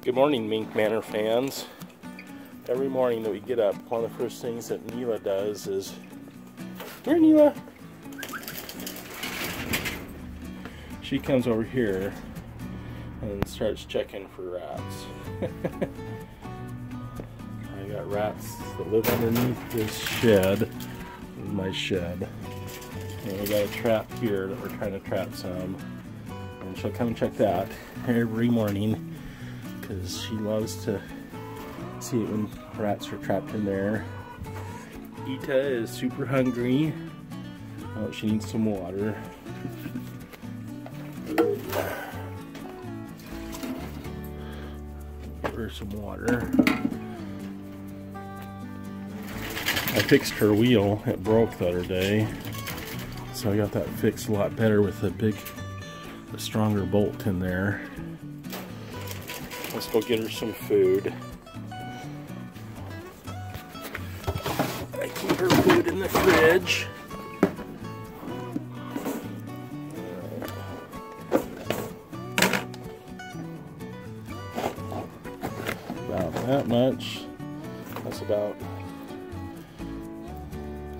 Good morning, Mink Manor fans. Every morning that we get up, one of the first things that Neela does is. Where, Neela? She comes over here and starts checking for rats. I got rats that live underneath this shed. My shed. And we got a trap here that we're trying to trap some. And she'll come check that every morning because she loves to see it when rats are trapped in there. Ita is super hungry. Oh, she needs some water. Give her some water. I fixed her wheel. It broke the other day. So I got that fixed a lot better with a big, a stronger bolt in there. Let's go get her some food. I keep her food in the fridge. About that much. That's about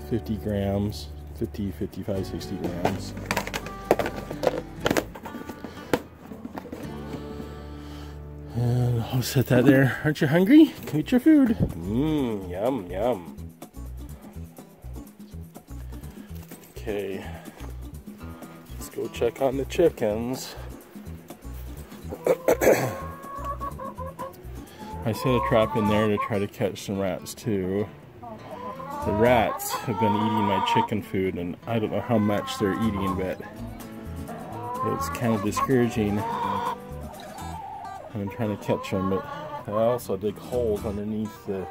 50 grams, 50, 55, 60 grams. I'll set that there. Aren't you hungry? Come eat your food. Mmm, yum, yum. Okay. Let's go check on the chickens. I set a trap in there to try to catch some rats too. The rats have been eating my chicken food and I don't know how much they're eating, but it's kind of discouraging. I've been trying to catch them, but I also dig holes underneath the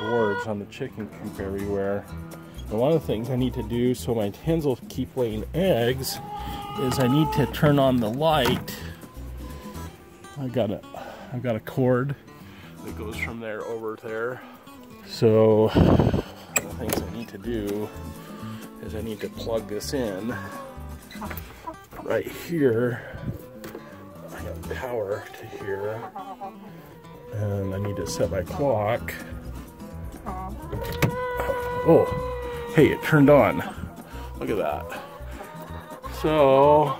boards on the chicken coop everywhere. And one of the things I need to do so my hens will keep laying eggs is I need to turn on the light. I got a, I got a cord that goes from there over there. So the things I need to do is I need to plug this in right here power to here. And I need to set my clock. Oh, hey, it turned on. Look at that. So,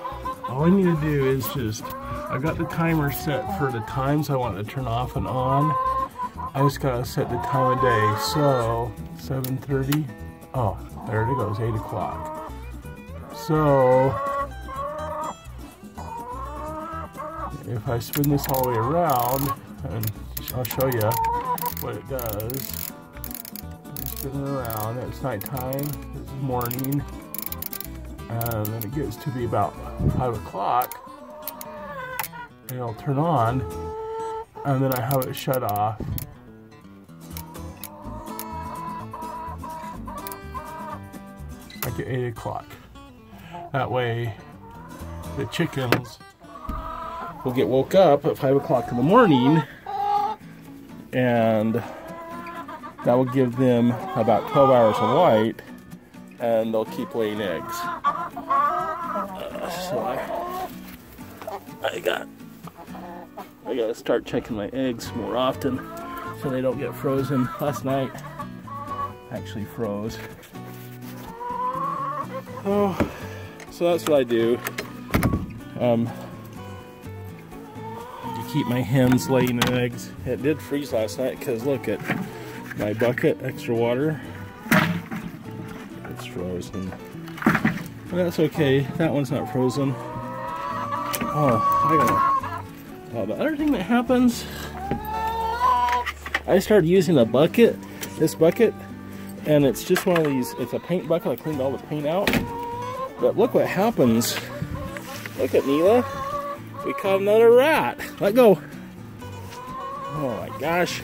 all I need to do is just, I've got the timer set for the times I want to turn off and on. I just gotta set the time of day. So, 7.30. Oh, there it goes, 8 o'clock. So, if I spin this all the way around, and I'll show you what it does. Spin it around, it's nighttime, it's morning, and then it gets to be about 5 o'clock, and it'll turn on, and then I have it shut off. Like at 8 o'clock. That way, the chickens will get woke up at 5 o'clock in the morning and that will give them about 12 hours of light and they'll keep laying eggs. Uh, so I, I got I gotta start checking my eggs more often so they don't get frozen. Last night actually froze. Oh, so that's what I do. Um, keep my hens laying eggs. It did freeze last night because look at my bucket, extra water. It's frozen. But that's okay. That one's not frozen. Oh, I gotta. Oh, the other thing that happens, I started using a bucket, this bucket, and it's just one of these. It's a paint bucket. I cleaned all the paint out. But look what happens. Look at Neela. We caught another rat. Let go. Oh my gosh.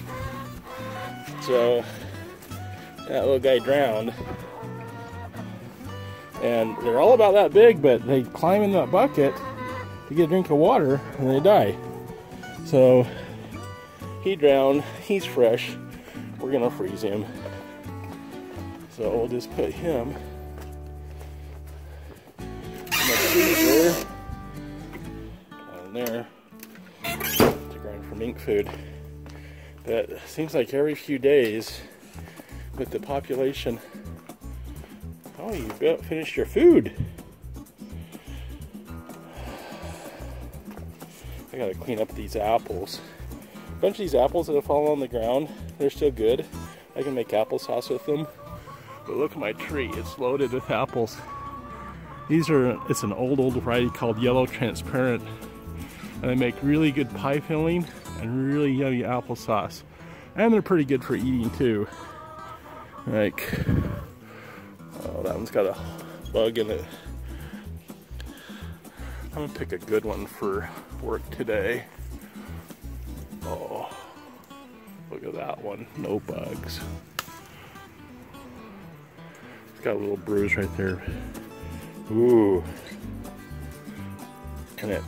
So that little guy drowned. And they're all about that big, but they climb in that bucket to get a drink of water and they die. So he drowned. He's fresh. We're gonna freeze him. So we'll just put him there to grind for mink food. But seems like every few days with the population. Oh, you have finished your food. I gotta clean up these apples. A bunch of these apples that have fallen on the ground, they're still good. I can make applesauce with them. But look at my tree, it's loaded with apples. These are, it's an old, old variety called Yellow Transparent and they make really good pie filling and really yummy applesauce. And they're pretty good for eating too. Like, oh, that one's got a bug in it. I'm gonna pick a good one for work today. Oh, look at that one, no bugs. It's got a little bruise right there. Ooh, in it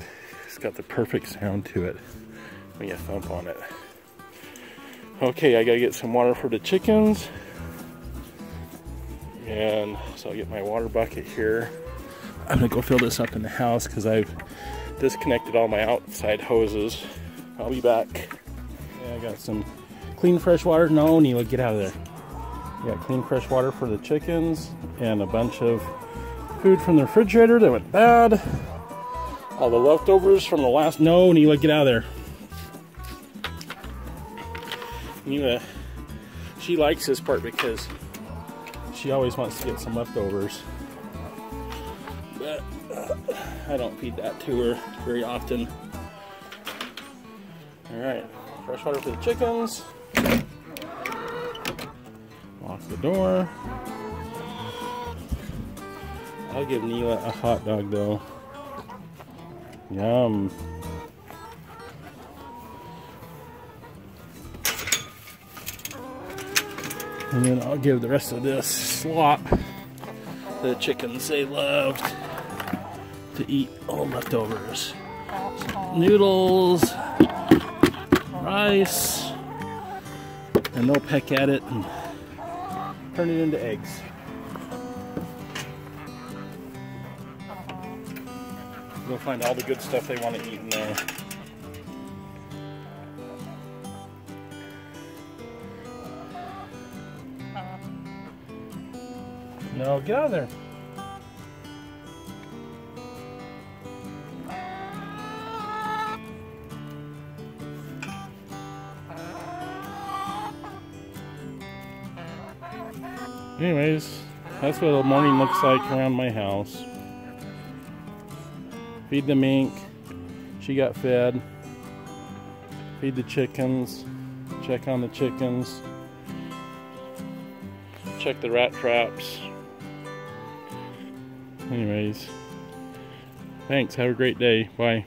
it's got the perfect sound to it when you thump on it. Okay, I gotta get some water for the chickens. And so I'll get my water bucket here. I'm gonna go fill this up in the house because I've disconnected all my outside hoses. I'll be back. Yeah, I got some clean fresh water. No, Neela, get out of there. Got clean fresh water for the chickens and a bunch of food from the refrigerator that went bad all the leftovers from the last no and you like get out of there. And she likes this part because she always wants to get some leftovers. But uh, I don't feed that to her very often. All right fresh water for the chickens. Lock the door. I'll give Neela a hot dog though. Yum. And then I'll give the rest of this slop the chickens. They loved to eat all leftovers. Noodles, rice, and they'll peck at it and turn it into eggs. They'll find all the good stuff they want to eat in there. No, get out of there. Anyways, that's what a morning looks like around my house feed the mink. She got fed. Feed the chickens. Check on the chickens. Check the rat traps. Anyways, thanks. Have a great day. Bye.